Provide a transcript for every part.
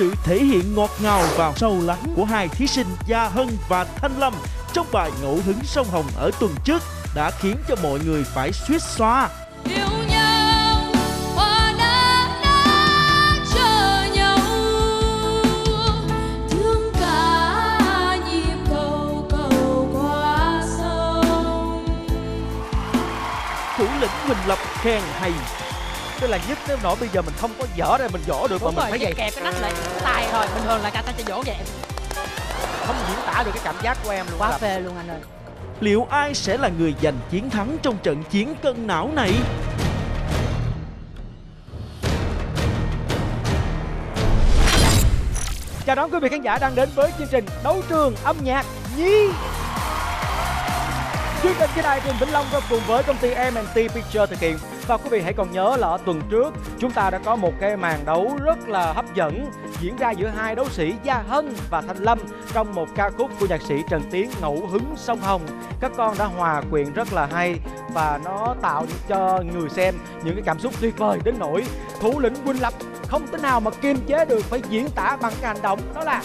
sự thể hiện ngọt ngào và sâu lắng của hai thí sinh Gia Hân và Thanh Lâm trong bài Ngẫu hứng sông Hồng ở tuần trước đã khiến cho mọi người phải suýt sông. Thủ lĩnh Huỳnh Lập khen hay. Tức là nhất tới nỗi bây giờ mình không có dở ra mình dỗ được mà đúng mình rồi phải phải vậy kẹp cái nách lại cái tay thôi bình thường là ta ta sẽ vỗ vậy. Không diễn tả được cái cảm giác của em luôn quá phê luôn anh ơi. Liệu ai sẽ là người giành chiến thắng trong trận chiến cân não này? chào đón quý vị khán giả đang đến với chương trình đấu trường âm nhạc nhi chương trình trên đài truyền vĩnh long và cùng với công ty M&T Picture thực hiện và quý vị hãy còn nhớ là ở tuần trước chúng ta đã có một cái màn đấu rất là hấp dẫn diễn ra giữa hai đấu sĩ Gia Hân và Thanh Lâm trong một ca khúc của nhạc sĩ Trần Tiến Ngẫu hứng sông Hồng. Các con đã hòa quyện rất là hay và nó tạo cho người xem những cái cảm xúc tuyệt vời đến nỗi thủ lĩnh Huynh Lập không thể nào mà kiềm chế được phải diễn tả bằng cái hành động đó là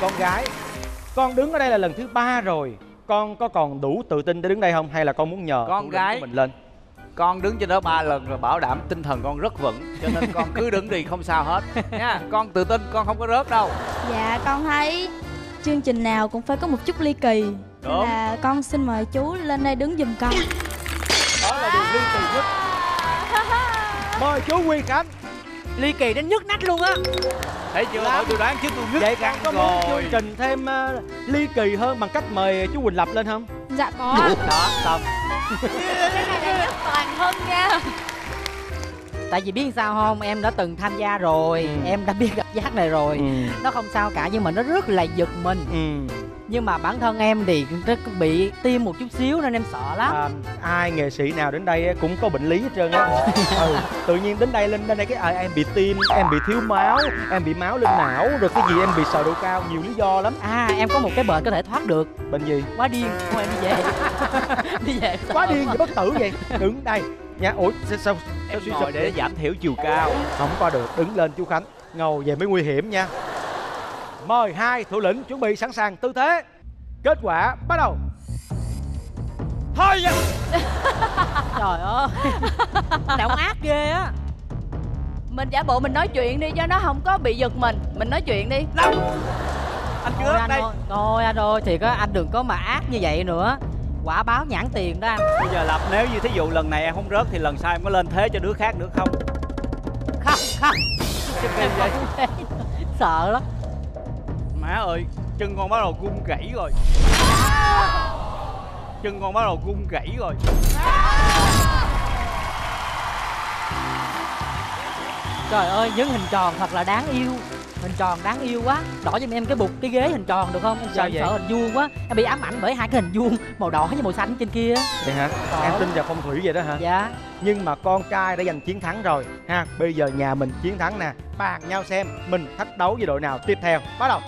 con gái con đứng ở đây là lần thứ ba rồi con có còn đủ tự tin để đứng đây không? Hay là con muốn nhờ Con gái. của mình lên? Con đứng trên đó ba lần rồi bảo đảm tinh thần con rất vững cho nên con cứ đứng đi không sao hết. Nha con tự tin con không có rớt đâu. Dạ con thấy chương trình nào cũng phải có một chút ly kỳ. Nên Đúng. là con xin mời chú lên đây đứng giùm con. Đó là điều ly kỳ nhất. Mời chú Huy Khánh ly kỳ đến nhức nách luôn á. Thấy chưa? Hỏi tôi đoán chứ tôi nứt vậy con có muốn rồi. chương trình thêm ờ, ly kỳ hơn bằng cách mời chú Quỳnh Lập lên không? Dạ có. Đó xong. Cái này là toàn thân nha tại vì biết sao không? Em đã từng tham gia rồi. Ừ. em đã biết gặp giác này rồi. Ừ. nó không sao cả nhưng mà nó rất là giật mình. Ừ. nhưng mà bản thân em thì rất bị tim một chút xíu nên em sợ lắm. À, ai nghệ sĩ nào đến đây cũng có bệnh lý hết trơn á. Ừ, tự nhiên đến đây lên đến đây cái à, em bị tim em bị thiếu máu em bị máu lên não rồi cái gì em bị sờ độ cao nhiều lý do lắm. À em có một cái bệnh có thể thoát được. Bệnh gì? Quá điên. Thôi em đi về. Đi về. Quá điên vậy bất tử vậy? Đứng đây. Nha ủa sao sao, em ngồi sụp để giảm thiểu chiều cao. Không qua được. Đứng lên chú khánh. Ngầu về mới nguy hiểm nha mời hai thủ lĩnh chuẩn bị sẵn sàng tư thế. Kết quả bắt đầu. Thôi nha trời ơi. Đạo ác ghê á. Mình giả bộ mình nói chuyện đi cho nó không có bị giật mình. Mình nói chuyện đi. Anh thôi chưa anh đây. ơi. Thôi anh ơi thì có anh đừng có mà ác như vậy nữa. Quả báo nhãn tiền đó anh. Bây giờ lập nếu như thí dụ lần này em không rớt thì lần sau em có lên thế cho đứa khác nữa không? Không không. Không sợ lắm má ơi chân con bắt đầu run rẩy rồi. Chân con bắt đầu run rẩy rồi. Trời ơi những hình tròn thật là đáng yêu. Hình tròn đáng yêu quá. Đỏ cho em cái bục cái ghế hình tròn được không? Em Sao sợ, vậy? sợ hình vuông quá. Em bị ám ảnh bởi hai cái hình vuông màu đỏ với màu xanh trên kia. Vậy hả? Em tin vào phong thủy vậy đó hả? Dạ. Nhưng mà con trai đã giành chiến thắng rồi ha. Bây giờ nhà mình chiến thắng nè. Bàn nhau xem mình thách đấu với đội nào tiếp theo. Bắt đầu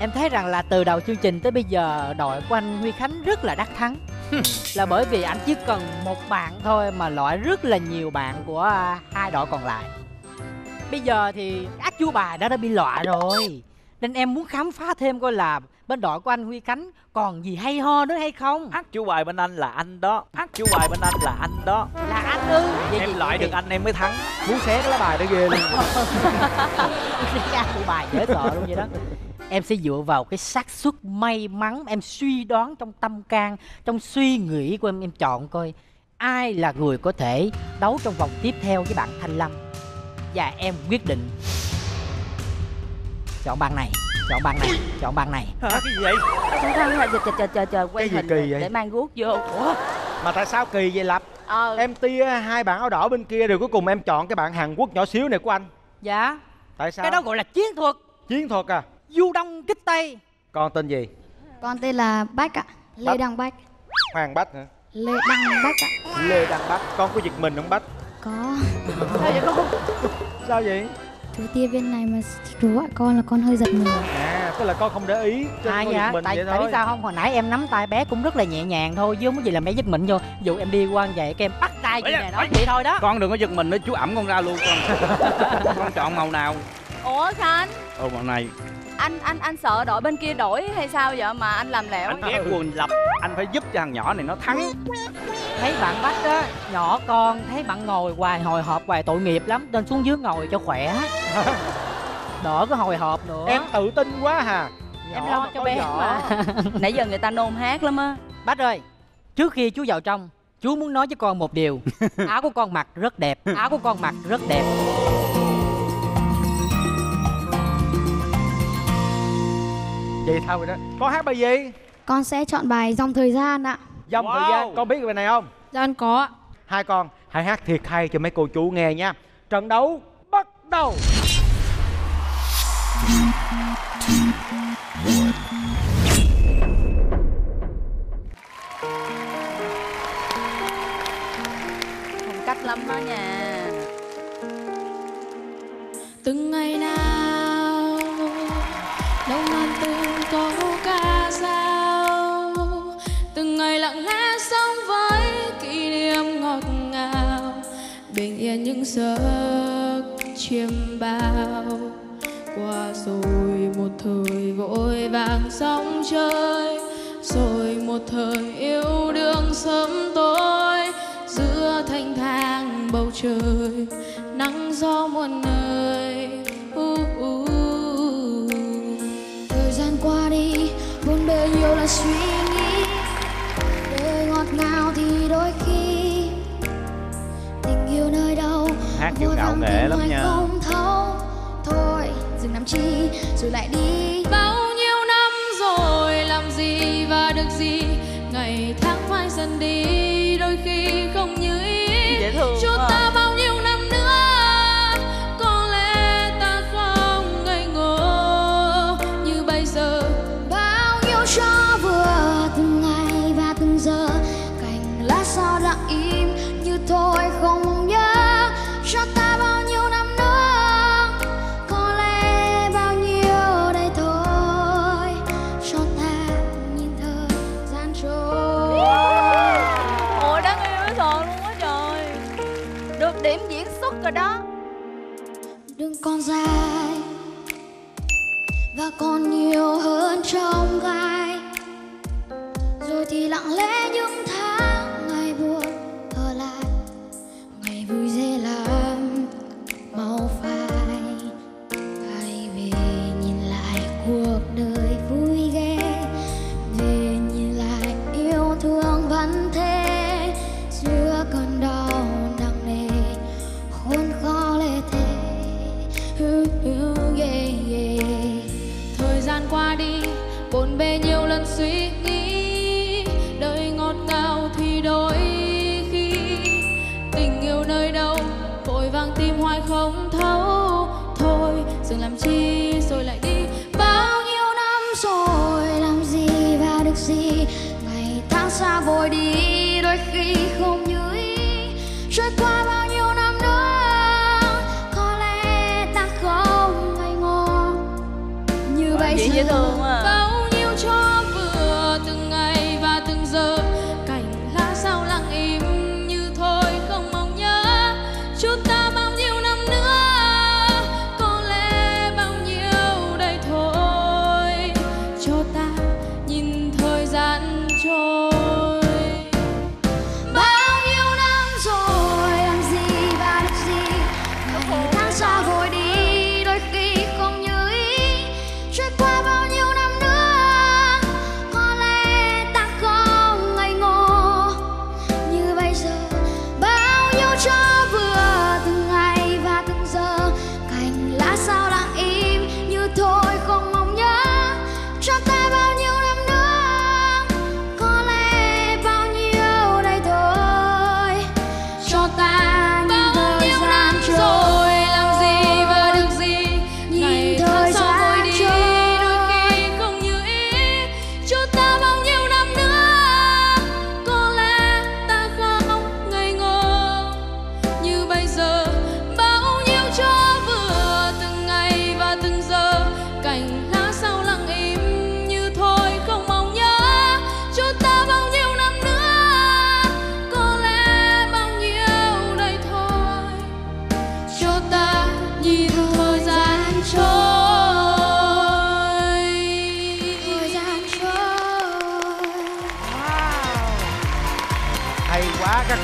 em thấy rằng là từ đầu chương trình tới bây giờ đội của anh Huy Khánh rất là đắc thắng. Là bởi vì anh chỉ cần một bạn thôi mà loại rất là nhiều bạn của à, hai đội còn lại. Bây giờ thì ác chú bài đã đã bị loại rồi. Nên em muốn khám phá thêm coi là bên đội của anh Huy Khánh còn gì hay ho nữa hay không? Ác chú bài bên anh là anh đó. Ác chú bài bên anh là anh đó. Là anh ư? Vậy em thì- loại vậy được anh em mới thắng. Muốn xé cái lá bài đó ghê luôn. Ác chú bài dễ sợ luôn vậy đó em sẽ dựa vào cái xác suất may mắn em suy đoán trong tâm can trong suy nghĩ của em em chọn coi ai là người có thể đấu trong vòng tiếp theo với bạn thanh lâm. Và em quyết định chọn bạn này chọn bạn này chọn bạn này. Hả? Cái gì vậy? Thôi thôi chờ chờ chờ chờ quay Cái gì hình kỳ vậy? để mang guốc vô. Ủa? Mà tại sao kỳ vậy lập? Ờ. Em tia hai bạn áo đỏ bên kia rồi cuối cùng em chọn cái bạn hàn quốc nhỏ xíu này của anh. Dạ. Tại sao? Cái đó gọi là chiến thuật. Chiến thuật à du đông kích tây. Con tên gì? Con tên là Bách ạ. Lê Bách. Đăng Bách. Hoàng bách hả? Lê Đăng Bách ạ. Lê đăng bách. Con có giật mình không bách? Có. Sao vậy? Chú tia bên này mà chú gọi con là con hơi giật mình. À tức là con không để ý cho à con dạ. Mình tại vậy tại biết sao không? Hồi nãy em nắm tay bé cũng rất là nhẹ nhàng thôi chứ không có gì làm bé giật mình vô. Dụ em đi qua vậy cái em bắt tay chị nè nói chị thôi đó. Con đừng có giật mình nữa chú ẩm con ra luôn con. Con chọn màu nào? Ủa khanh ồ màu này anh anh anh sợ đội bên kia đổi hay sao vậy? Mà anh làm lẹo. Anh ghét quần lập anh phải giúp cho thằng nhỏ này nó thắng. Thấy bạn bách á nhỏ con thấy bạn ngồi hoài hồi hộp hoài tội nghiệp lắm nên xuống dưới ngồi cho khỏe. Đỡ có hồi hộp nữa. Em tự tin quá hà. Em Nhỏ lo mà cho bé mà. Nãy giờ người ta nôn hát lắm á. Bách ơi trước khi chú vào trong chú muốn nói với con một điều. Áo của con mặc rất đẹp áo của con mặc rất đẹp vậy thôi rồi đó? Con hát bài gì? Con sẽ chọn bài dòng thời gian ạ. Dòng thời Wow. gian con biết bài này không? Dạ con có ạ. Hai con hãy hát thiệt hay cho mấy cô chú nghe nha. Trận đấu bắt đầu những giấc chiêm bao qua rồi một thời vội vàng sóng chơi rồi một thời yêu đương sớm tối giữa thanh thang bầu trời nắng gió muôn nơi uh, uh. thời gian qua đi buồn bề nhiều là suy Hát kiểu ngạo nghệ lắm nha. thôi dừng làm chi rồi lại đi. Bao nhiêu năm rồi làm gì và được gì? Ngày tháng phai dần đi đôi khi không như ý. Dễ thương chúng ta bao nhiêu trong gai làm chi rồi lại đi? Bao nhiêu năm rồi làm gì và được gì? Ngày tháng xa vội đi đôi khi không như ý. Trôi qua bao nhiêu năm nữa có lẽ ta không ngây ngô như diễn dễ giờ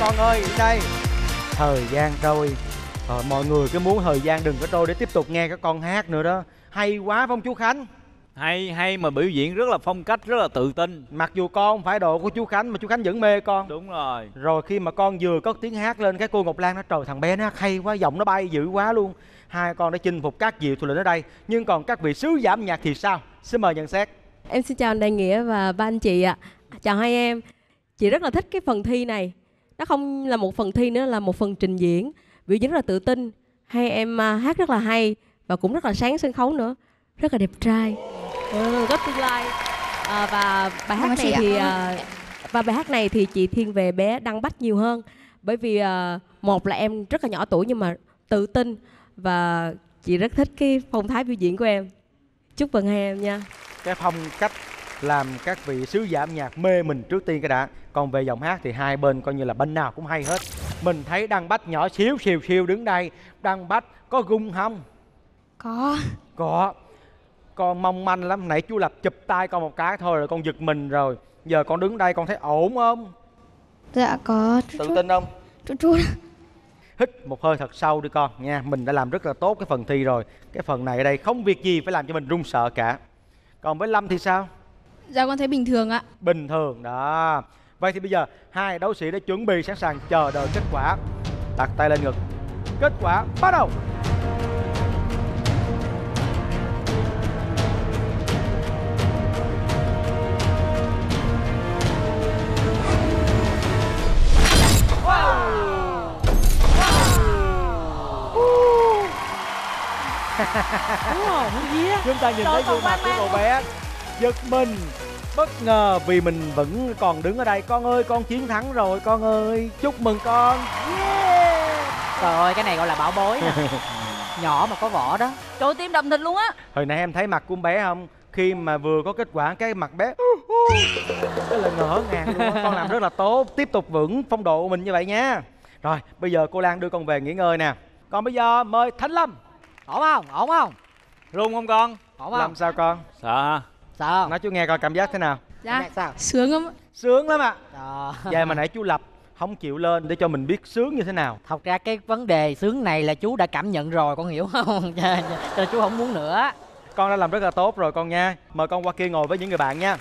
con ơi đây. Thời gian trôi. Ờ, mọi người cứ muốn thời gian đừng có trôi để tiếp tục nghe các con hát nữa đó. Hay quá phải không chú khánh. Hay hay mà biểu diễn rất là phong cách rất là tự tin. Mặc dù con không phải độ của chú khánh mà chú khánh vẫn mê con. Đúng rồi. Rồi khi mà con vừa có tiếng hát lên cái cô ngọc lan nói trời thằng bé nó hát hay quá giọng nó bay dữ quá luôn. Hai con đã chinh phục các diệu thủ lĩnh ở đây. Nhưng còn các vị sứ giả âm nhạc thì sao? Xin mời nhận xét. Em xin chào anh Đại Nghĩa và ba anh chị ạ. Chào hai em. Chị rất là thích cái phần thi này. Nó không là một phần thi nữa là một phần trình diễn. Biểu diễn rất là tự tin. Hai em à, hát rất là hay và cũng rất là sáng sân khấu nữa. Rất là đẹp trai. Ừ, rất tương lai. À, và bài hát này thì à, và bài hát này thì chị thiên về bé Đăng Bách nhiều hơn. Bởi vì à, một là em rất là nhỏ tuổi nhưng mà tự tin và chị rất thích cái phong thái biểu diễn của em. Chúc mừng hai em nha. cái phong cách làm các vị sứ giả âm nhạc mê mình trước tiên cái đã. Còn về giọng hát thì hai bên coi như là bên nào cũng hay hết. Mình thấy đăng bách nhỏ xíu xìu xìu đứng đây. Đăng bách có gung không? Có. Có. Con mong manh lắm. Nãy chú lập chụp tay con một cái thôi rồi con giật mình rồi. Giờ con đứng đây con thấy ổn không? Dạ có. Chút tự chút. tin không? Chút chút. Hít một hơi thật sâu đi con. Nha mình đã làm rất là tốt cái phần thi rồi. Cái phần này ở đây không việc gì phải làm cho mình run sợ cả. Còn với lâm thì sao Dạ con thấy bình thường ạ. Bình thường đó. Vậy thì bây giờ hai đấu sĩ đã chuẩn bị sẵn sàng chờ đợi kết quả. Đặt tay lên ngực. Kết quả bắt đầu. Chúng ta nhìn thấy gương mặt của cậu bé giật mình. Bất ngờ vì mình vẫn còn đứng ở đây. Con ơi con chiến thắng rồi con ơi. Chúc mừng con. Trời ơi cái này gọi là bảo bối nè. Nhỏ mà có vỏ đó. Trời ơi, tim đập thịt luôn á. Hồi nãy em thấy mặt của con bé không? Khi mà vừa có kết quả cái mặt bé cái là ngỡ ngàng luôn con làm rất là tốt. Tiếp tục vững phong độ của mình như vậy nha. Rồi bây giờ cô lan đưa con về nghỉ ngơi nè. Còn bây giờ mời thánh lâm. Ổn không? Ổn không? run không con? Ổn không? làm sao con? Sợ hả Không? nói chú nghe coi cảm giác thế nào. Dạ. Sao? Sướng lắm sướng lắm ạ. Trời. vậy mà nãy chú lập không chịu lên để cho mình biết sướng như thế nào. Thật ra cái vấn đề sướng này là chú đã cảm nhận rồi con hiểu không? Cho, cho chú không muốn nữa. Con đã làm rất là tốt rồi con nha. Mời con qua kia ngồi với những người bạn nha.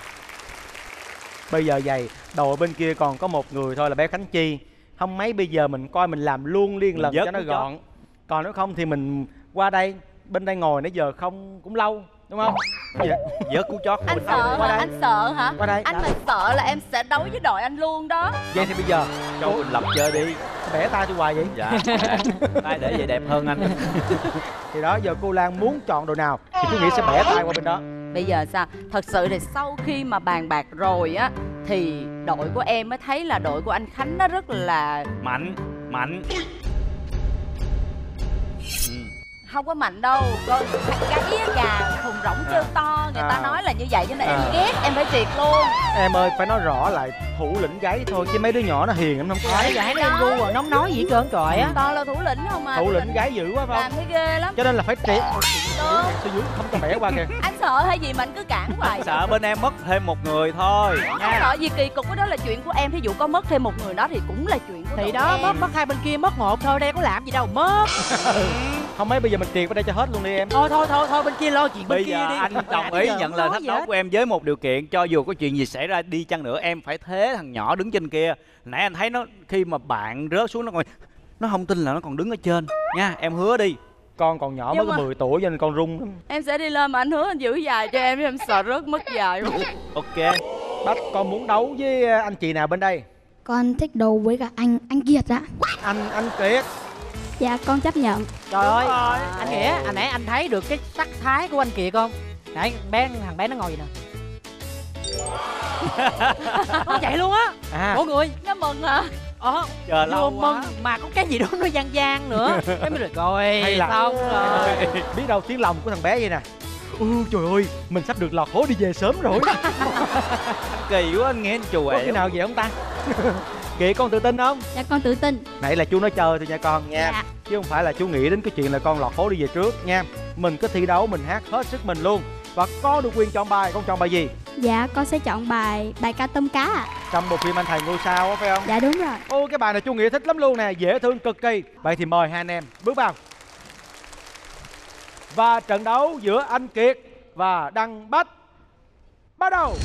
Bây giờ vậy đội bên kia còn có một người thôi là bé khánh chi. Không mấy bây giờ mình coi mình làm luôn liên Mình lần cho nó gọn. Còn nếu không thì mình qua đây bên đây ngồi nãy giờ không cũng lâu đúng không vớt cú chót của Anh mình sợ qua hả? đây. Anh sợ hả? qua đây Anh mà sợ là em sẽ đấu với đội anh luôn đó vậy thì bây giờ cho mình lập chơi đi bẻ tay tôi hoài vậy dạ tay để vậy đẹp hơn anh thì đó giờ cô lan muốn chọn đội nào thì tôi nghĩ sẽ bẻ tay qua bên đó Bây giờ sao? Thật sự thì sau khi mà bàn bạc rồi á Thì đội của em mới thấy là đội của anh Khánh nó rất là mạnh mạnh. Không có mạnh đâu. Con gáy gà thùng rỗng kêu to Người ta À. nói là như vậy cho nên em À. ghét Em phải triệt luôn. Em ơi phải nói rõ lại thủ lĩnh gáy thôi chứ mấy đứa nhỏ nó hiền lắm không có. Trời gáy giờ hắn lên gu rồi nóng nói gì trơn trời á. Toàn là thủ lĩnh không à. Thủ lĩnh gáy dữ quá phải Làm không? thấy ghê lắm. Cho nên là phải triệt sao dưới không cho bẻ qua kìa. Anh sợ hay gì mà anh cứ cản hoài. Sợ bên em mất thêm một người thôi. Nha sợ gì kỳ cục cái đó là chuyện của em. Thí dụ có mất thêm một người đó thì cũng là chuyện của Thì đó em. mất mất hai bên kia mất một thôi đây có làm gì đâu mất không mấy bây giờ mình triệt vào đây cho hết luôn đi em. Thôi thôi thôi thôi bên kia lo chuyện bên bây kia giờ đi. anh đồng ý nhận lời thách đấu của em với một điều kiện cho dù có chuyện gì xảy ra đi chăng nữa em phải thế thằng nhỏ đứng trên kia. Nãy anh thấy nó khi mà bạn rớt xuống nó còn nó không tin là nó còn đứng ở trên. Nha em hứa đi. Con còn nhỏ mới có mà- 10 tuổi cho nên con run lắm. Em sẽ đi lên mà anh hứa anh giữ dài cho em Em sợ rớt mất dài luôn. Ok. Bách con muốn đấu với anh chị nào bên đây? Con thích đấu với cả anh anh Kiệt ạ anh anh kiệt Dạ con chấp nhận. Trời ơi anh nghĩa anh nãy anh thấy được cái sắc thái của anh Kiệt không nãy bé thằng bé nó ngồi gì nè. Nó vậy luôn á. À. Mỗi người? Nó mừng hả? ờ chờ lâu mừng quá mà có cái gì đó nó gian gian nữa. Cái mới được rồi Hay là- xong rồi. Biết đâu tiếng lòng của thằng bé vậy nè. Ừ trời ơi mình sắp được lọt hố đi về sớm rồi. Kỳ quá anh nghe anh chùa có khi nào vậy không ta kiệt con tự tin không? Dạ con tự tin. Nãy là chú nói chơi thôi nha con nha. Dạ. chứ không phải là chú nghĩ đến cái chuyện là con lọt hố đi về trước nha. Mình cứ thi đấu mình hát hết sức mình luôn. Và có được quyền chọn bài con chọn bài gì? Dạ con sẽ chọn bài bài ca tôm cá ạ. Trong bộ phim anh thầy ngôi sao á phải không? Dạ đúng rồi. Ô cái bài này chú nghĩa thích lắm luôn nè dễ thương cực kỳ. Vậy thì mời hai anh em bước vào. Và trận đấu giữa anh kiệt và đăng bách. Bắt đầu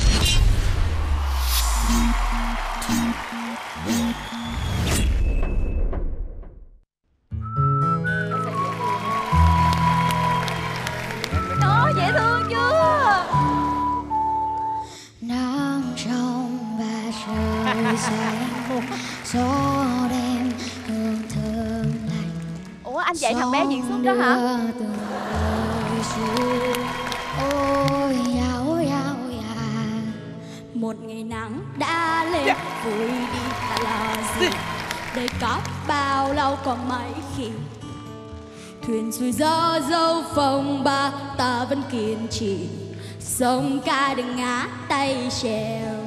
Đó dễ thương chưa? Nắng trong và trời dài gió đêm hương thơm lành. Ủa anh dạy thằng bé diễn xuất đó hả một ngày nắng đã lên vui đi ta lo gì? Đời có bao lâu còn mấy khi thuyền xuôi gió dâu phong ba ta vẫn kiên trì. Sông ca đừng ngã tay trèo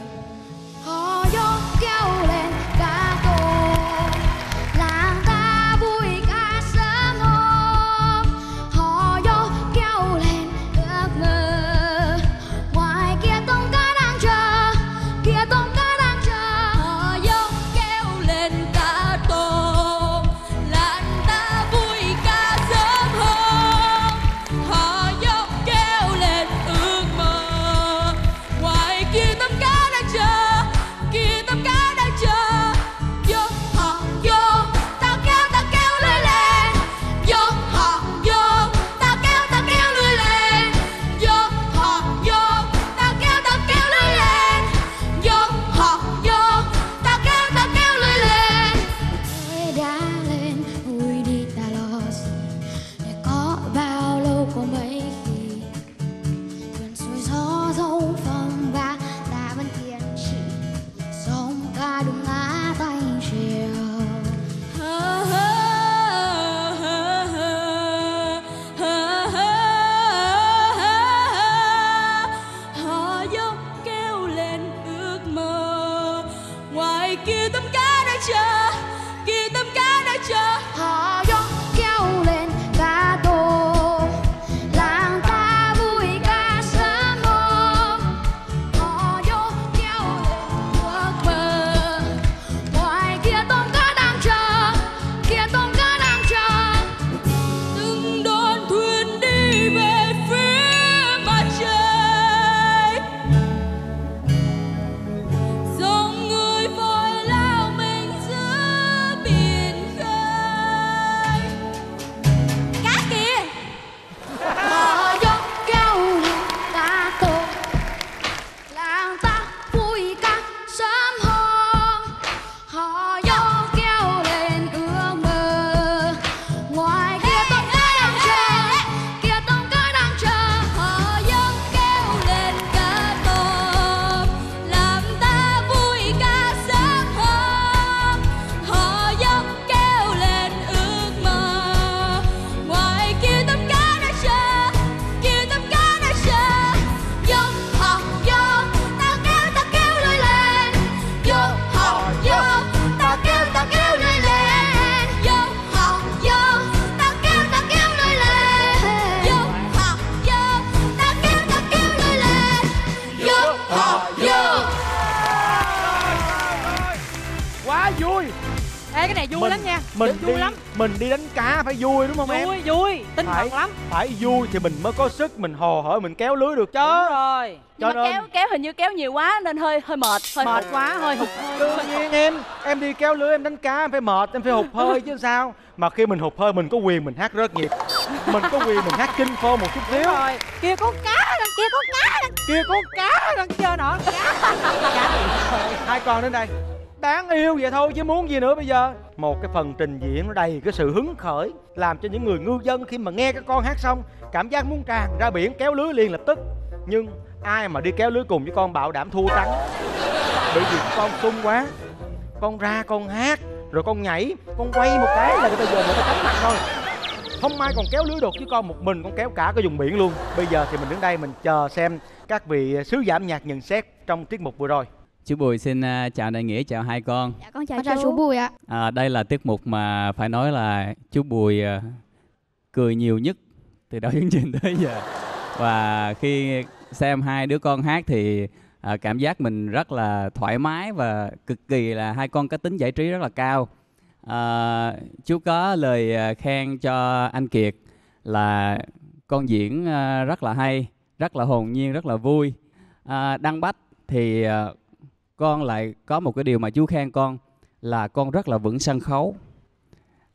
phải vui thì mình mới có sức mình hò hởi mình kéo lưới được chứ. Đúng rồi. Cho Nhưng mà nên kéo kéo hình như kéo nhiều quá nên hơi hơi mệt hơi Mệt hụt. quá hơi hụt. Hơi đương nhiên em em đi kéo lưới em đánh cá em phải mệt em phải hụt hơi chứ sao. Mà khi mình hụt hơi mình có quyền mình hát rớt nhịp. Mình có quyền mình hát kinh phô một chút xíu. Đúng rồi. Kia có cá đằng kia có cá đằng kia có cá đằng kia nọ. Cá hai con đến đây đáng yêu vậy thôi chứ muốn gì nữa bây giờ. Một cái phần trình diễn nó đầy cái sự hứng khởi, làm cho những người ngư dân khi mà nghe các con hát xong, cảm giác muốn tràn ra biển kéo lưới liền lập tức. Nhưng ai mà đi kéo lưới cùng với con bảo đảm thua trắng bởi vì con sung quá. Con ra, con hát, rồi con nhảy, con quay một cái là người ta giờ người ta tránh mặt thôi. Không ai còn kéo lưới được chứ con một mình, con kéo cả cái vùng biển luôn. Bây giờ thì mình đứng đây mình chờ xem các vị sứ giảm nhạc nhận xét trong tiết mục vừa rồi. Chú Bùi xin à, chào đại nghĩa chào hai con. Dạ con chào con chào chú chú Bùi ạ À, đây là tiết mục mà phải nói là chú Bùi à, cười nhiều nhất từ đầu chương trình tới giờ. Và khi xem hai đứa con hát thì à, cảm giác mình rất là thoải mái và cực kỳ là hai con có tính giải trí rất là cao à, chú có lời à, khen cho anh Kiệt là con diễn rất là hay rất là hồn nhiên rất là vui à, Đăng Bách thì con lại có một cái điều mà chú khen con là con rất là vững sân khấu.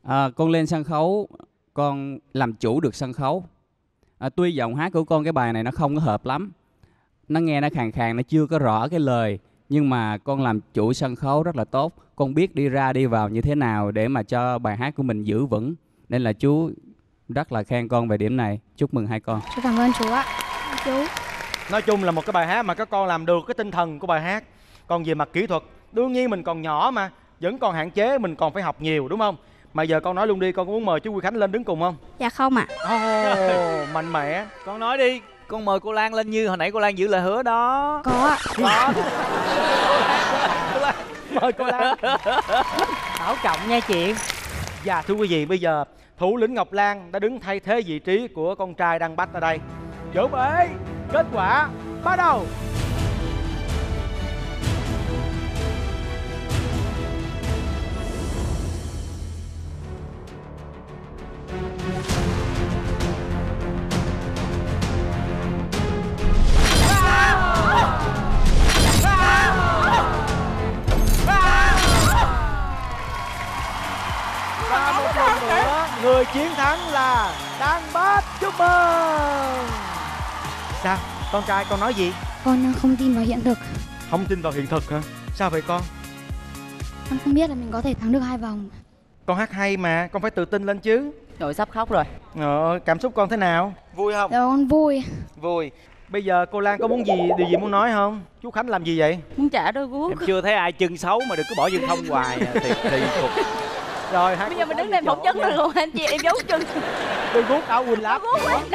À, con lên sân khấu con làm chủ được sân khấu. À, tuy giọng hát của con cái bài này nó không có hợp lắm nó nghe nó khàn khàn nó chưa có rõ cái lời nhưng mà con làm chủ sân khấu rất là tốt. Con biết đi ra đi vào như thế nào để mà cho bài hát của mình giữ vững. Nên là chú rất là khen con về điểm này. Chúc mừng hai con. Chú cảm ơn chú ạ. Chú nói chung là một cái bài hát mà các con làm được cái tinh thần của bài hát còn về mặt kỹ thuật đương nhiên mình còn nhỏ mà vẫn còn hạn chế mình còn phải học nhiều đúng không? Mà giờ con nói luôn đi con có muốn mời chú Quy Khánh lên đứng cùng không? Dạ không ạ. Ồ, mạnh mẽ. Con nói đi con mời cô Lan lên như hồi nãy cô Lan giữ lời hứa đó. Có ạ. Đó mời cô Lan. Bảo trọng nha chị. Dạ thưa quý vị bây giờ thủ lĩnh Ngọc Lan đã đứng thay thế vị trí của con trai Đăng Bách ở đây. Chuẩn bị kết quả bắt đầu người chiến thắng là Đăng Bách chúc mừng. Sao? Con trai con nói gì? Con không tin vào hiện thực. Không tin vào hiện thực hả? Sao vậy con? Con không biết là mình có thể thắng được hai vòng. Con hát hay mà con phải tự tin lên chứ. Rồi sắp khóc rồi. Ờ, cảm xúc con thế nào? Vui không? Dạ con vui. Vui. Bây giờ cô Lan có muốn gì điều gì muốn nói không? Chú Khánh làm gì vậy? Muốn trả đôi guốc. Em chưa thấy ai chân xấu mà đừng cứ bỏ chân không hoài à. thì thì cục Rồi hai Bây giờ mình đứng đây phỏng vấn luôn anh chị em giấu chân. Tôi guốc áo quỳnh láp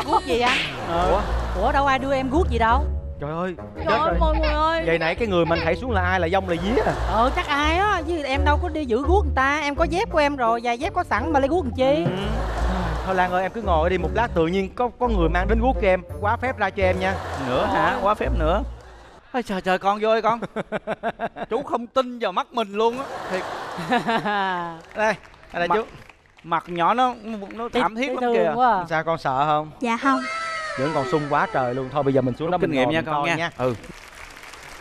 guốc gì anh Ờ, ủa? Đâu ai đưa em guốc gì đâu? Trời ơi Trời ơi rồi. mọi người ơi. Vậy nãy cái người mình thảy xuống là ai? Là dông là día à? Ờ chắc ai á. Chứ em đâu có đi giữ guốc người ta. Em có dép của em rồi. Giày dép có sẵn mà lấy guốc làm chi? Thôi Lan ơi em cứ ngồi đi một lát. Tự nhiên có có người mang đến guốc cho em. Quá phép ra cho em nha. Nữa hả? Quá phép nữa Ôi trời trời con vô đi con. Chú không tin vào mắt mình luôn á. Thiệt. Đây đây là Mặt- chú. Mặt nhỏ nó nó thảm thiết lắm kìa. quá à. Sao con sợ không? Dạ không. Vẫn còn sung quá trời luôn. Thôi bây giờ mình xuống đó Rút kinh mình nghiệm nha con coi nha. ừ.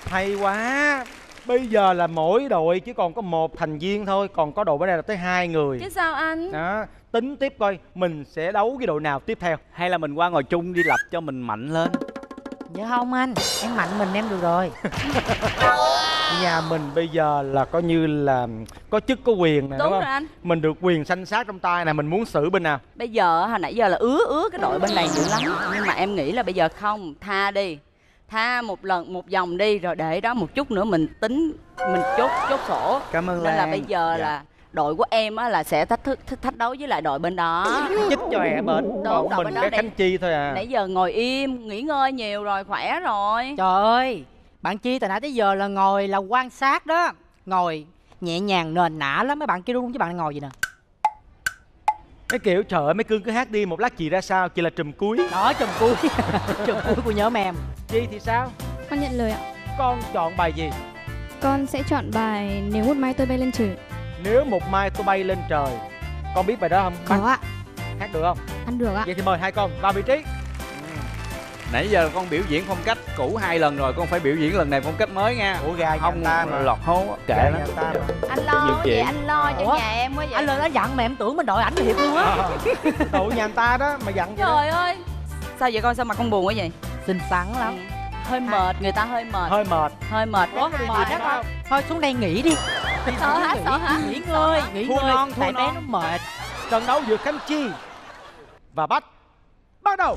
Hay quá. Bây giờ là mỗi đội chỉ còn có một thành viên thôi Còn có đội bên đây là tới hai người. Chứ sao anh? Đó Tính tiếp coi Mình sẽ đấu với đội nào tiếp theo? Hay là mình qua ngồi chung đi lập cho mình mạnh lên dạ không anh em mạnh mình em được rồi. Nhà mình bây giờ là coi như là Có chức có quyền nè Đúng đúng rồi không anh. Mình được quyền sanh sát trong tay nè Mình muốn xử bên nào? Bây giờ hồi nãy giờ là ứa ứa cái đội bên này dữ lắm. Nhưng mà em nghĩ là bây giờ không Tha đi. Tha một lần một vòng đi Rồi để đó một chút nữa mình tính Mình chốt chốt sổ. Cảm ơn Nên là Lan. bây giờ Dạ. là đội của em á là sẽ thách thức thách, thách đấu với lại đội bên đó. Chích cho ẹ bên. Còn đội mình bên đó để- Khánh Chi thôi à. nãy giờ ngồi im nghỉ ngơi nhiều rồi khỏe rồi. Trời ơi bạn chi từ nãy tới giờ là ngồi là quan sát đó. Ngồi nhẹ nhàng nền nã lắm mấy bạn kia luôn chứ bạn ngồi gì nè. Cái kiểu trời ơi mấy cưng cứ hát đi Một lát chị ra sao? Chị là trùm cuối. Đó chùm cuối. Chùm cuối của nhóm em. Chi thì sao? Con nhận lời ạ. Con chọn bài gì? Con sẽ chọn bài Nếu một mai tôi bay lên trời Nếu một mai tôi bay lên trời Con biết bài đó không? Có ạ. Hát được không? Ăn được ạ. Vậy thì mời hai con vào vị trí. Nãy giờ con biểu diễn phong cách cũ hai lần rồi con phải biểu diễn lần này phong cách mới nha. Ủa gà không người ta mà. lọt hố kệ nó người ta mà. Anh lo Nhiều chuyện. gì anh lo cho Ủa? nhà em quá vậy. Anh lên đó dặn mà em tưởng mình đội ảnh thiệt luôn á. Ờ. Tụi nhà người ta đó mà dặn vậy đó. Trời ơi. Sao vậy con? Sao mặt con buồn quá vậy? Xinh xắn Ừ. lắm hơi mệt người ta hơi mệt. Hơi mệt. Hơi mệt Ủa, quá mệt đó. con. Thôi xuống đây nghỉ đi sợ hả? sợ hả? Nghỉ ngơi nghỉ Thua ngơi. non, thua tại bé non. nó mệt. Trận đấu giữa Khánh Chi Và Bách. Bắt đầu.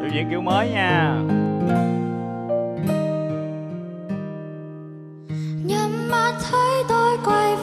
Biểu diễn kiểu mới nha. Nhắm mắt thấy tôi quay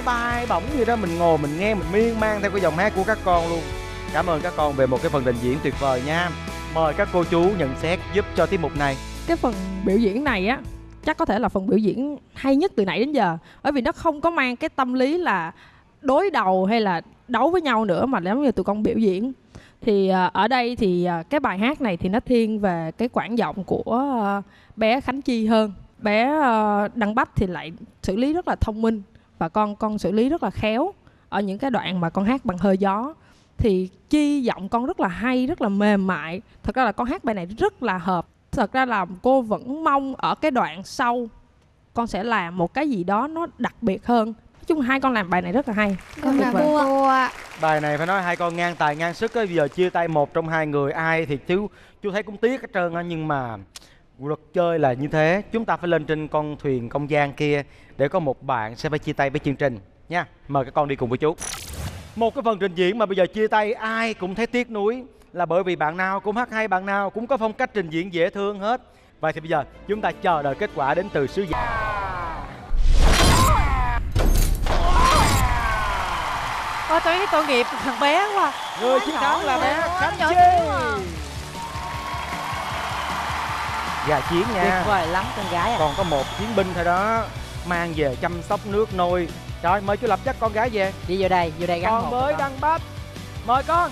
nó bay bổng gì đó mình ngồi, mình nghe, mình miên man theo cái dòng hát của các con luôn. Cảm ơn các con về một cái phần trình diễn tuyệt vời nha. Mời các cô chú nhận xét giúp cho tiết mục này. Cái phần biểu diễn này á, chắc có thể là phần biểu diễn hay nhất từ nãy đến giờ. Bởi vì nó không có mang cái tâm lý là đối đầu hay là đấu với nhau nữa mà giống như tụi con biểu diễn. Thì à, ở đây thì à, cái bài hát này thì nó thiên về cái quãng giọng của à, bé Khánh Chi hơn. Bé Đăng Bách thì lại xử lý rất là thông minh và con con xử lý rất là khéo ở những cái đoạn mà con hát bằng hơi gió. Thì chi giọng con rất là hay rất là mềm mại. Thật ra là con hát bài này rất là hợp. Thật ra là cô vẫn mong ở cái đoạn sau con sẽ làm một cái gì đó nó đặc biệt hơn. Nói chung hai con làm bài này rất là hay. Con là vời. cô ạ bài này phải nói hai con ngang tài ngang sức á. Bây giờ chia tay một trong hai người. Ai thì chú chú thấy cũng tiếc hết trơn á. Nhưng mà luật chơi là như thế. Chúng ta phải lên trên con thuyền công gian kia để có một bạn sẽ phải chia tay với chương trình. Nha mời các con đi cùng với chú. Một cái phần trình diễn mà bây giờ chia tay ai cũng thấy tiếc nuối là bởi vì bạn nào cũng hát hay bạn nào cũng có phong cách trình diễn dễ thương hết. Vậy thì bây giờ chúng ta chờ đợi kết quả đến từ sứ giả. Ôi tôi thấy tội nghiệp thằng bé quá. Người chiến thắng là bé khánh chi gà chiến nha. Tuyệt vời lắm con gái à còn có một chiến binh thôi đó mang về chăm sóc nước nôi rồi mời chú lập dắt con gái về. Đi vô đây, vô đây gắn con mới đăng bắp. Mời con.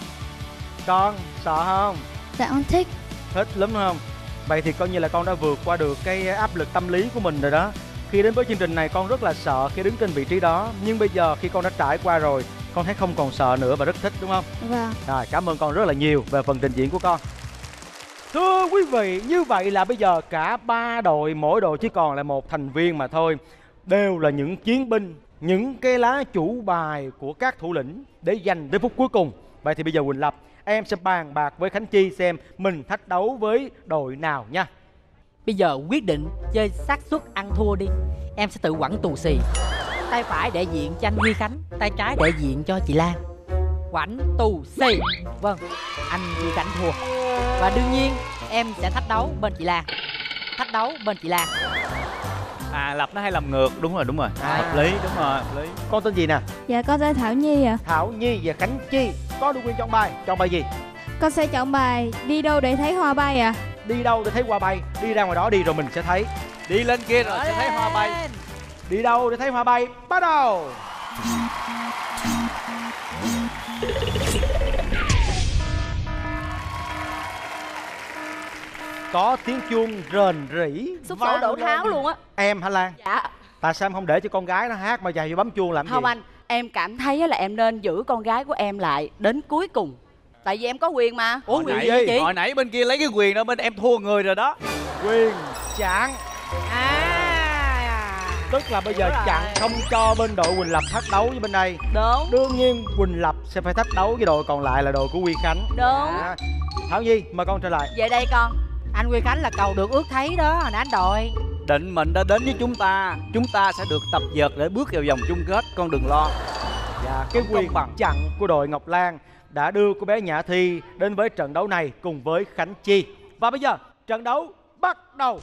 Con sợ không? Dạ con thích. Thích lắm đúng không? Vậy thì coi như là con đã vượt qua được cái áp lực tâm lý của mình rồi đó. Khi đến với chương trình này con rất là sợ khi đứng trên vị trí đó. Nhưng bây giờ khi con đã trải qua rồi con thấy không còn sợ nữa và rất thích đúng không? Vâng. Rồi cảm ơn con rất là nhiều về phần trình diễn của con Thưa quý vị, như vậy là bây giờ cả ba đội, mỗi đội chỉ còn lại một thành viên mà thôi. Đều là những chiến binh, những cái lá chủ bài của các thủ lĩnh để giành đến phút cuối cùng. Vậy thì bây giờ Quỳnh Lập, em sẽ bàn bạc với Khánh Chi xem mình thách đấu với đội nào nha. Bây giờ quyết định chơi xác suất ăn thua đi Em sẽ tự quẳng tù xì Tay phải đại diện cho anh Huy Khánh Tay trái đại diện cho chị Lan Quảnh tù xì Vâng, anh Huy Khánh thua Và đương nhiên em sẽ thách đấu bên chị Lan. Thách đấu bên chị Lan. À lập nó hay làm ngược. Đúng rồi đúng rồi. À. hợp lý đúng rồi hợp lý. Con tên gì nè? Dạ con tên Thảo Nhi ạ. Thảo nhi và khánh chi. Có được quyền chọn bài. Chọn bài gì? Con sẽ chọn bài Đi đâu để thấy hoa bay ạ? Đi đâu để thấy hoa bay. Đi ra ngoài đó đi rồi mình sẽ thấy. Đi lên kia rồi sẽ thấy hoa bay. Đi đâu để thấy hoa bay? Bắt đầu có tiếng chuông rền rỉ. Xúc vang đổ tháo luôn á. Em hả lan? Dạ. Tại sao em không để cho con gái nó hát mà dài vô bấm chuông làm không gì? anh em cảm thấy là em nên giữ con gái của em lại đến cuối cùng. Tại vì em có quyền mà. Ủa, hồi quyền nãy, gì? chị? hồi nãy bên kia lấy cái quyền đó bên em thua người rồi đó. Quyền chặn à tức là bây giờ Hiểu rồi. chặn không cho bên đội quỳnh lập thách đấu với bên đây. Đúng. Đương nhiên quỳnh lập sẽ phải thách đấu với đội còn lại là đội của quy khánh. Đúng. À, thảo nhi mời con trở lại. Về đây con. Anh Quy Khánh là cầu được ước thấy đó hồi nãy anh đòi. Định mệnh đã đến với chúng ta chúng ta sẽ được tập dượt để bước vào vòng chung kết con đừng lo. Và cái Không quyền bằng. chặn của đội ngọc lan đã đưa cô bé nhã thi đến với trận đấu này cùng với khánh chi. Và bây giờ trận đấu bắt đầu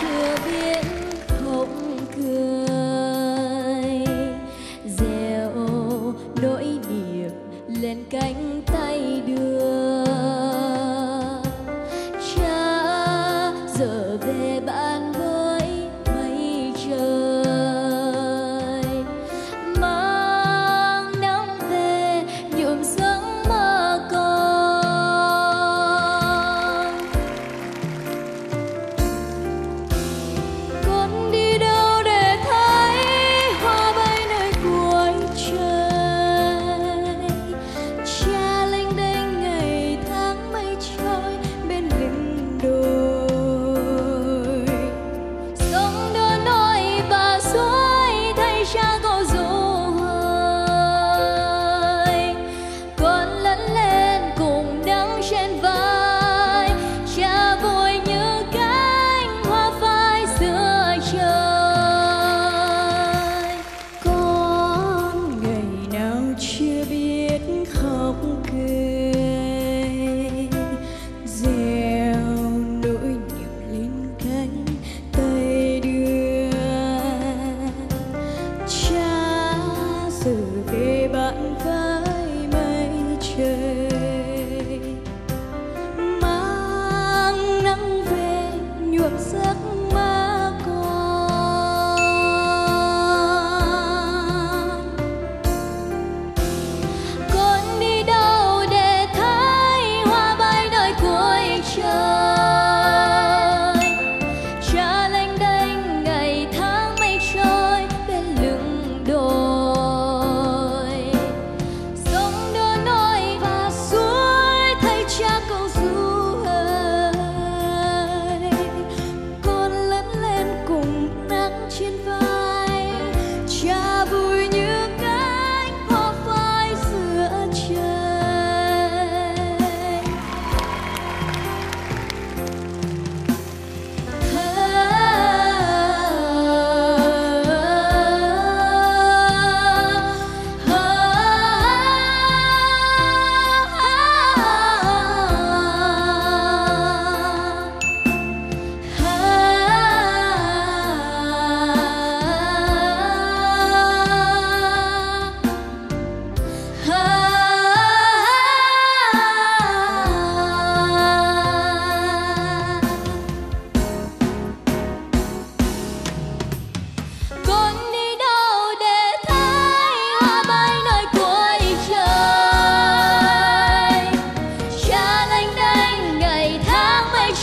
chưa cánh tay đưa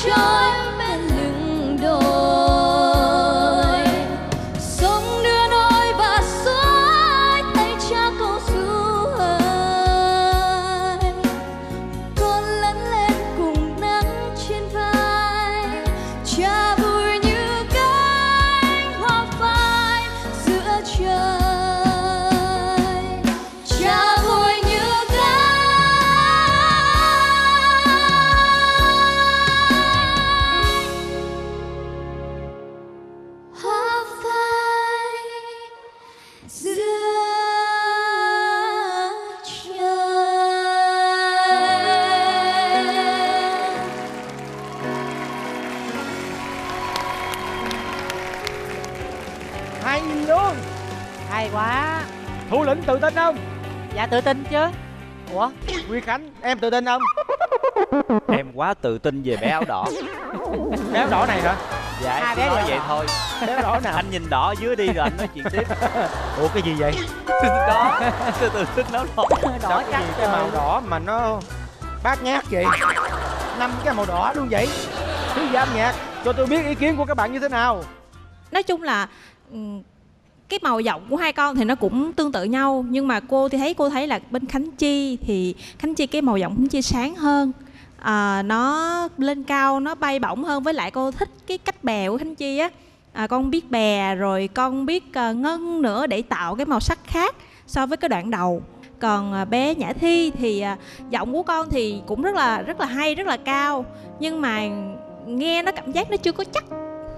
就 em tự tin không? Em quá tự tin về bé áo đỏ. Bé áo đỏ này hả? Dạ em bé nói vậy đỏ. thôi. Bé áo đỏ nào anh nhìn đỏ ở dưới đi rồi anh nói chuyện tiếp. Ủa cái gì vậy? Đó từ từ tin nó đỏ đỏ trắng cái màu đỏ mà nó bát nhát vậy. Năm cái màu đỏ luôn vậy. Thứ giám nhạc? Cho tôi biết ý kiến của các bạn như thế nào. Nói chung là cái màu giọng của hai con thì nó cũng tương tự nhau nhưng mà cô thì thấy cô thấy là bên Khánh Chi thì Khánh Chi cái màu giọng Khánh Chi sáng hơn. À, nó lên cao nó bay bổng hơn. Với lại cô thích cái cách bè của Khánh Chi á. À, con biết bè rồi con biết uh, ngân nữa để tạo cái màu sắc khác so với cái đoạn đầu. Còn à, bé Nhã Thi thì à, giọng của con thì cũng rất là rất là hay rất là cao. Nhưng mà nghe nó cảm giác nó chưa có chắc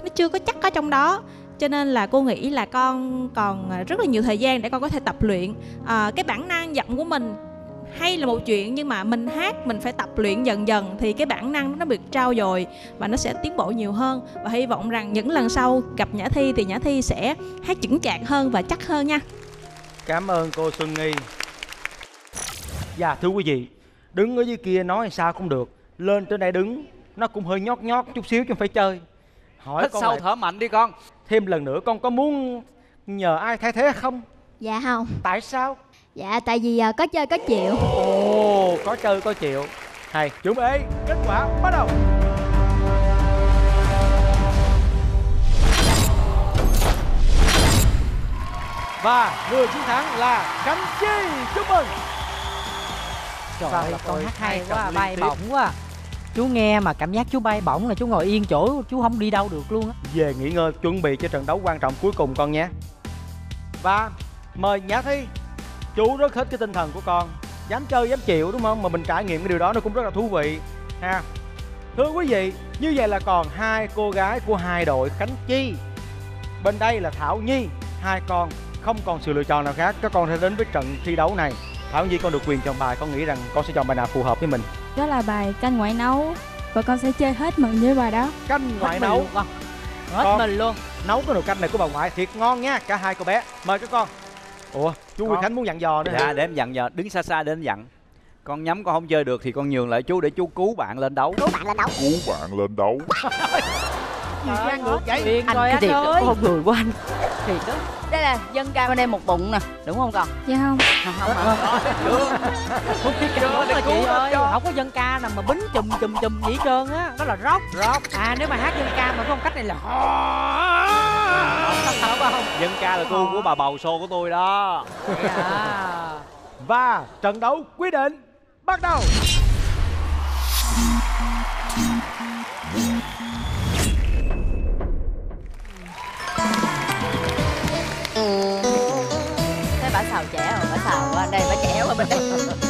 nó chưa có chắc ở trong đó cho nên là cô nghĩ là con còn à, rất là nhiều thời gian để con có thể tập luyện. À, cái bản năng giọng của mình hay là một chuyện nhưng mà mình hát mình phải tập luyện dần dần thì cái bản năng nó được trao dồi và nó sẽ tiến bộ nhiều hơn. Và hy vọng rằng những lần sau gặp Nhã Thi thì Nhã Thi sẽ hát chững chạc hơn và chắc hơn nha. Cảm ơn cô Xuân Nghi. Dạ thưa quý vị đứng ở dưới kia nói sao cũng được lên trên đây đứng nó cũng hơi nhót nhót chút xíu chứ không phải chơi. Hỏi hít con sâu lại. thở mạnh đi con thêm lần nữa con có muốn nhờ ai thay thế không? Dạ không. Tại sao? Dạ tại vì à, có chơi có chịu. Ồ có chơi có chịu. Hay chuẩn bị kết quả bắt đầu. Và người chiến thắng là Khánh Chi chúc mừng. Trời ơi là con tôi hát hai hay quá bay bổng quá chú nghe mà cảm giác chú bay bổng là chú ngồi yên chỗ, chú không đi đâu được luôn á. Về nghỉ ngơi, chuẩn bị cho trận đấu quan trọng cuối cùng con nhé. Và mời Nhã Thi, chú rất thích cái tinh thần của con. Dám chơi, dám chịu, đúng không? Mà mình trải nghiệm cái điều đó nó cũng rất là thú vị. Ha. Thưa quý vị, như vậy là còn hai cô gái của hai đội Khánh Chi. Bên đây là Thảo Nhi, hai con, không còn sự lựa chọn nào khác. Các con sẽ đến với trận thi đấu này. Thảo Nhi, con được quyền chọn bài. Con nghĩ rằng con sẽ chọn bài nào phù hợp với mình đó là bài canh ngoại nấu. Và con sẽ chơi hết mình với bài đó. Canh ngoại mình nấu. luôn con hết Con. mình luôn. nấu cái nồi canh này của bà ngoại thiệt ngon nha cả hai cô bé. Mời các con. Ủa chú Huy. Khánh muốn dặn dò nữa. Hả? dạ để em dặn giờ đứng xa xa để em dặn. Con nhắm con không chơi được thì con nhường lại chú để chú cứu bạn lên đấu. Cứu bạn lên đấu. Gì gan ngược vậy. anh rồi cái anh thiệt ơi. Con người của anh. Thiệt đó đây là dân ca bên đây một bụng nè đúng không con? Dạ không. Không không không đó là chị ơi không có dân ca nào mà bính chùm chùm chùm gì hết trơn á đó là rock. Rock. À nếu mà hát dân ca mà có một cách này là không không. Dân ca là gu của bà bầu xô của tôi đó. À. và trận đấu quyết định bắt đầu bà phải qua đây bà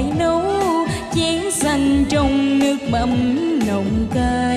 đồng nấu chén xanh trong nước mắm nồng cay.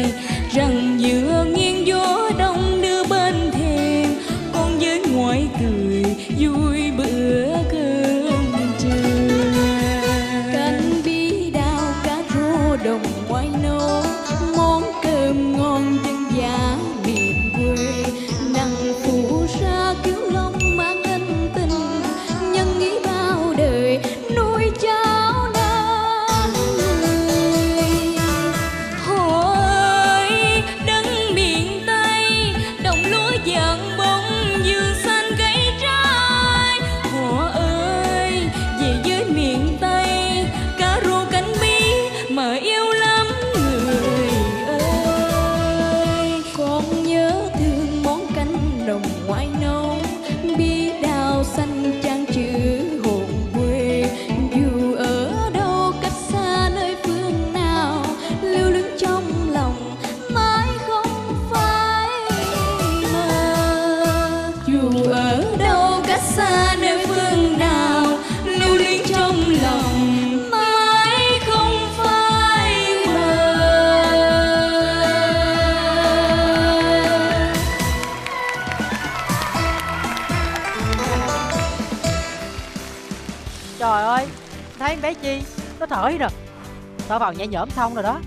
Bé Chi? Nó thở rồi. Thở vào nhẹ nhõm xong rồi đó.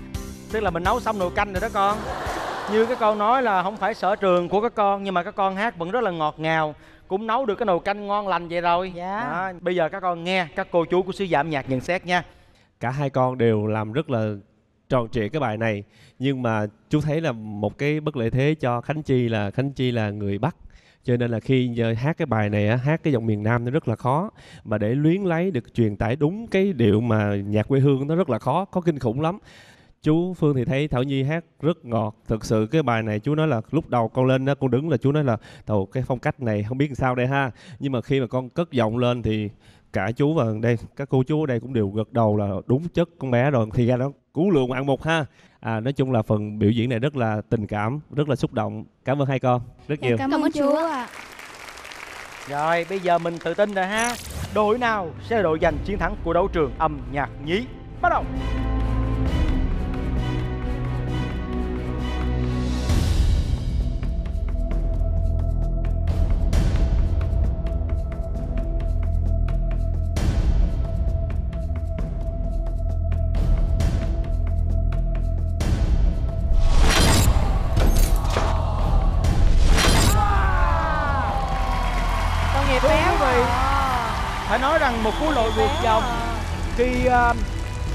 Tức là mình nấu xong nồi canh rồi đó con. Như cái con nói là không phải sở trường của các con nhưng mà các con hát vẫn rất là ngọt ngào. Cũng nấu được cái nồi canh ngon lành vậy rồi. Dạ. đó, bây giờ các con nghe các cô chú của sứ giảm nhạc nhận xét nha. Cả hai con đều làm rất là tròn trịa cái bài này. Nhưng mà chú thấy là một cái bất lợi thế cho Khánh Chi là Khánh Chi là người Bắc cho nên là khi hát cái bài này hát cái giọng miền Nam nó rất là khó. Mà để luyến lấy, được truyền tải đúng cái điệu mà nhạc quê hương nó rất là khó, có kinh khủng lắm. Chú Phương thì thấy Thảo Nhi hát rất ngọt. Thực sự cái bài này chú nói là lúc đầu con lên đó con đứng là chú nói là, thầu, cái phong cách này không biết làm sao đây ha. Nhưng mà khi mà con cất giọng lên thì cả chú và đây các cô chú ở đây cũng đều gật đầu là đúng chất con bé rồi. Thì ra nó cú lượng ngoạn mục ha. À, nói chung là phần biểu diễn này rất là tình cảm rất là xúc động. Cảm ơn hai con rất nhiều. Cảm, ơn chú ạ. rồi bây giờ mình tự tin rồi ha. Đội nào sẽ là đội giành chiến thắng của đấu trường âm nhạc nhí? Bắt đầu dòng khi uh,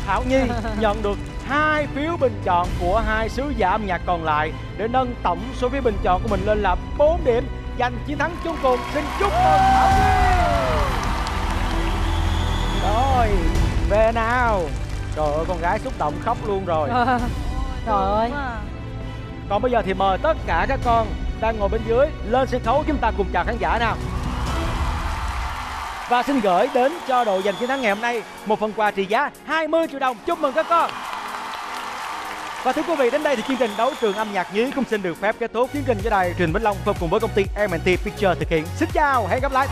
Thảo Nhi nhận được hai phiếu bình chọn của hai sứ giả âm nhạc còn lại để nâng tổng số phiếu bình chọn của mình lên là 4 điểm. Giành chiến thắng chung cuộc xin chúc mừng Thảo Nhi! Rồi về nào. Trời ơi con gái xúc động khóc luôn rồi. Trời ơi. còn bây giờ thì mời tất cả các con đang ngồi bên dưới lên sân khấu chúng ta cùng chào khán giả nào và xin gửi đến cho đội giành chiến thắng ngày hôm nay một phần quà trị giá 20 triệu đồng. Chúc mừng các con. Và thưa quý vị, đến đây thì chương trình đấu trường âm nhạc nhí cũng xin được phép kết thúc. Chương trình do đài truyền Vĩnh Long phối cùng với công ty M&T Picture thực hiện. Xin chào, hẹn gặp lại.